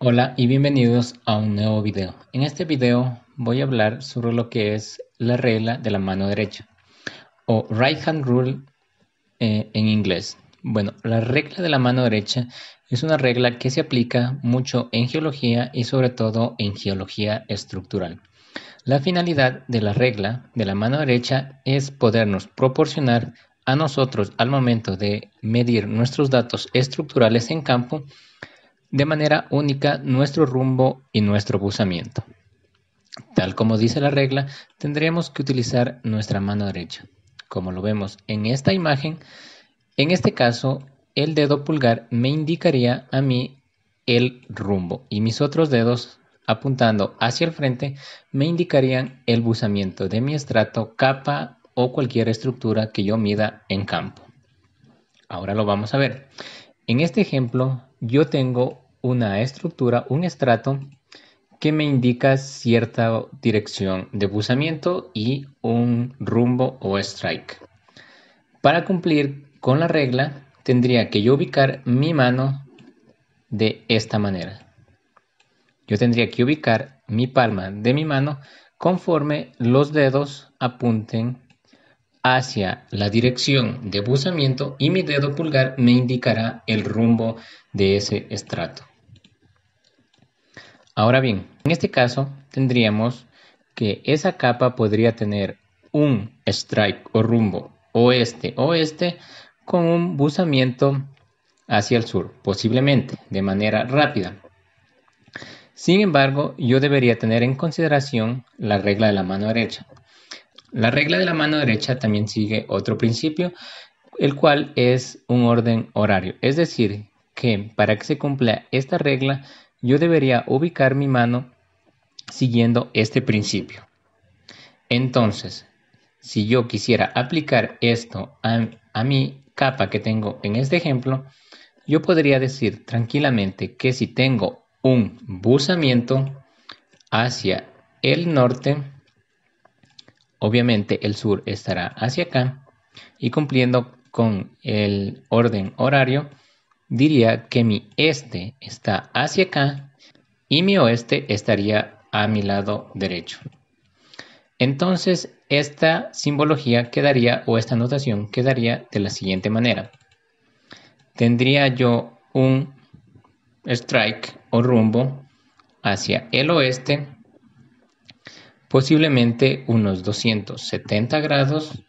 Hola y bienvenidos a un nuevo video. En este video voy a hablar sobre lo que es la regla de la mano derecha o right hand rule eh, en inglés. Bueno, la regla de la mano derecha es una regla que se aplica mucho en geología y sobre todo en geología estructural. La finalidad de la regla de la mano derecha es podernos proporcionar a nosotros al momento de medir nuestros datos estructurales en campo de manera única nuestro rumbo y nuestro buzamiento. Tal como dice la regla, tendríamos que utilizar nuestra mano derecha. Como lo vemos en esta imagen, en este caso el dedo pulgar me indicaría a mí el rumbo y mis otros dedos apuntando hacia el frente me indicarían el buzamiento de mi estrato, capa o cualquier estructura que yo mida en campo. Ahora lo vamos a ver. En este ejemplo yo tengo una estructura, un estrato que me indica cierta dirección de buzamiento y un rumbo o strike. Para cumplir con la regla tendría que yo ubicar mi mano de esta manera. Yo tendría que ubicar mi palma de mi mano conforme los dedos apunten hacia la dirección de buzamiento y mi dedo pulgar me indicará el rumbo de ese estrato. Ahora bien, en este caso tendríamos que esa capa podría tener un strike o rumbo oeste-oeste con un buzamiento hacia el sur, posiblemente de manera rápida. Sin embargo, yo debería tener en consideración la regla de la mano derecha, la regla de la mano derecha también sigue otro principio, el cual es un orden horario. Es decir, que para que se cumpla esta regla, yo debería ubicar mi mano siguiendo este principio. Entonces, si yo quisiera aplicar esto a, mi capa que tengo en este ejemplo, yo podría decir tranquilamente que si tengo un buzamiento hacia el norte, Obviamente el sur estará hacia acá y cumpliendo con el orden horario, diría que mi este está hacia acá y mi oeste estaría a mi lado derecho. Entonces, esta simbología quedaría, o esta notación quedaría de la siguiente manera. Tendría yo un strike o rumbo hacia el oeste posiblemente unos 270 grados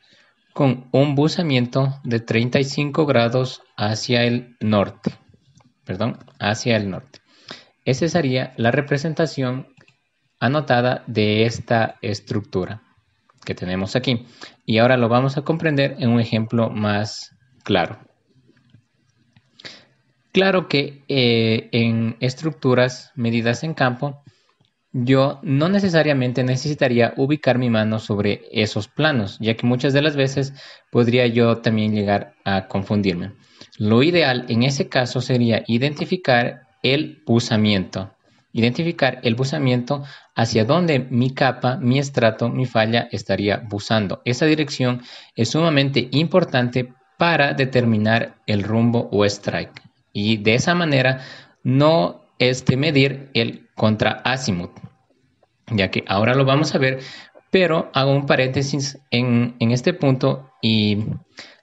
con un buzamiento de 35 grados hacia el norte. Perdón, hacia el norte. Esa sería la representación anotada de esta estructura que tenemos aquí. Y ahora lo vamos a comprender en un ejemplo más claro. Claro que eh, en estructuras medidas en campo yo no necesariamente necesitaría ubicar mi mano sobre esos planos, ya que muchas de las veces podría yo también llegar a confundirme. Lo ideal en ese caso sería identificar el buzamiento, identificar el buzamiento hacia donde mi capa, mi estrato, mi falla estaría buzando. Esa dirección es sumamente importante para determinar el rumbo o strike. Y de esa manera no este medir el contra azimut, ya que ahora lo vamos a ver, pero hago un paréntesis en, este punto y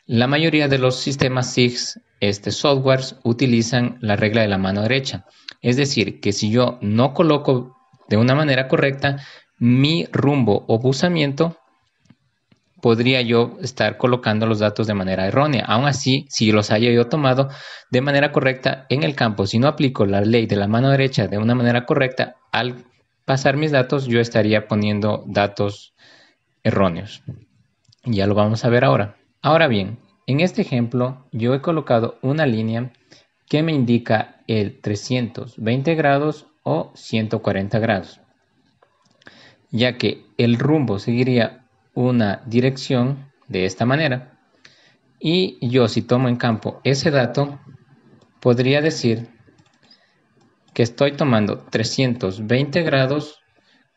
la mayoría de los sistemas SIGS este, softwares utilizan la regla de la mano derecha. Es decir, que si yo no coloco de una manera correcta mi rumbo o buzamiento, podría yo estar colocando los datos de manera errónea. Aún así, si los haya yo tomado de manera correcta en el campo, si no aplico la ley de la mano derecha de una manera correcta, al pasar mis datos yo estaría poniendo datos erróneos. Ya lo vamos a ver ahora. Ahora bien, en este ejemplo yo he colocado una línea que me indica el 320 grados o 140 grados, ya que el rumbo seguiría una dirección de esta manera. Y yo si tomo en campo ese dato, podría decir que estoy tomando 320 grados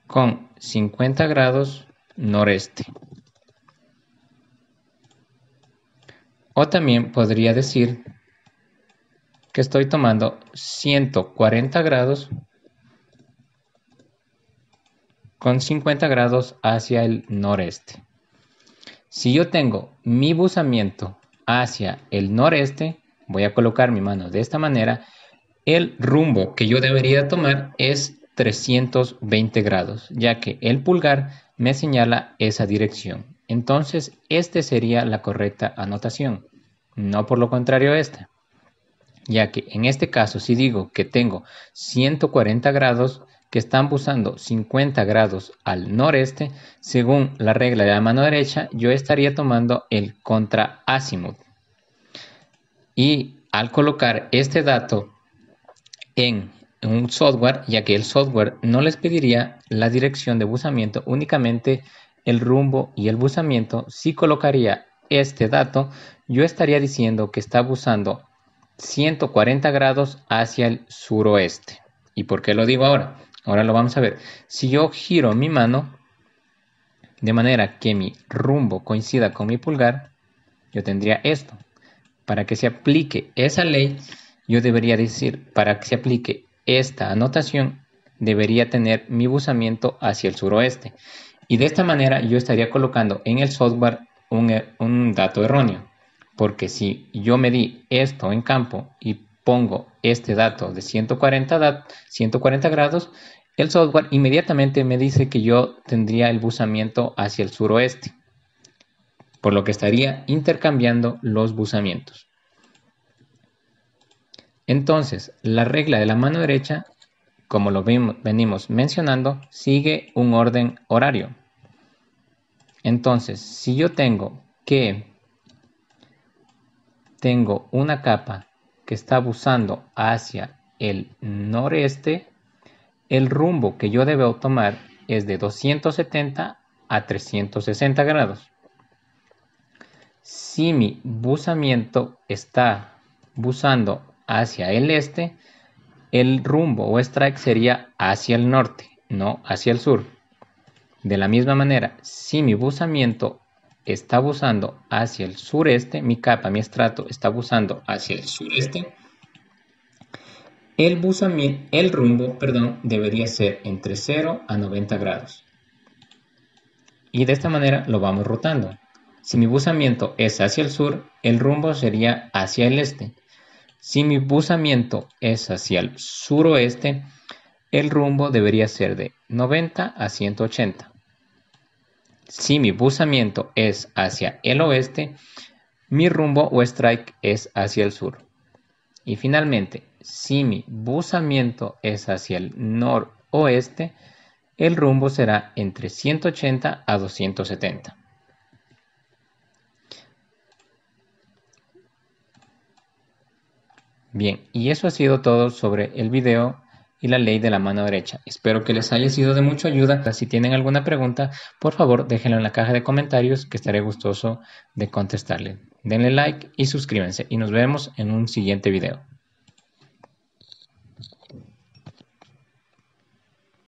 con 50 grados noreste. O también podría decir que estoy tomando 140 grados con 50 grados hacia el noreste. Si yo tengo mi buzamiento hacia el noreste, voy a colocar mi mano de esta manera, el rumbo que yo debería tomar es 320 grados, ya que el pulgar me señala esa dirección. Entonces, esta sería la correcta anotación, no por lo contrario esta, ya que en este caso si digo que tengo 140 grados, que están buscando 50 grados al noreste, según la regla de la mano derecha, yo estaría tomando el contra azimut. Y al colocar este dato en un software, ya que el software no les pediría la dirección de buzamiento, únicamente el rumbo y el buzamiento, si colocaría este dato, yo estaría diciendo que está buzando 140 grados hacia el suroeste. ¿Y por qué lo digo ahora? Ahora lo vamos a ver. Si yo giro mi mano de manera que mi rumbo coincida con mi pulgar, yo tendría esto. Para que se aplique esa ley, yo debería decir, para que se aplique esta anotación, debería tener mi buzamiento hacia el suroeste. Y de esta manera yo estaría colocando en el software un, un dato erróneo. Porque si yo me di esto en campo y pongo este dato de 140, 140 grados, el software inmediatamente me dice que yo tendría el buzamiento hacia el suroeste, por lo que estaría intercambiando los buzamientos. Entonces, la regla de la mano derecha, como lo venimos mencionando, sigue un orden horario. Entonces, si yo tengo que tengo una capa que está buzando hacia el noreste, el rumbo que yo debo tomar es de 270 a 360 grados. Si mi buzamiento está buzando hacia el este, el rumbo o strike sería hacia el norte, no hacia el sur. De la misma manera, si mi buzamiento está buzando hacia el sureste, mi capa, mi estrato está buzando hacia el sureste, el, el rumbo perdón, debería ser entre 0 a 90 grados. Y de esta manera lo vamos rotando. Si mi buzamiento es hacia el sur, el rumbo sería hacia el este. Si mi buzamiento es hacia el suroeste, el rumbo debería ser de 90 a 180. Si mi buzamiento es hacia el oeste, mi rumbo o strike es hacia el sur. Y finalmente, si mi buzamiento es hacia el noroeste, el rumbo será entre 180 a 270. Bien, y eso ha sido todo sobre el video y la ley de la mano derecha. Espero que les haya sido de mucha ayuda. Si tienen alguna pregunta, por favor déjenla en la caja de comentarios que estaré gustoso de contestarle. Denle like y suscríbanse y nos vemos en un siguiente video.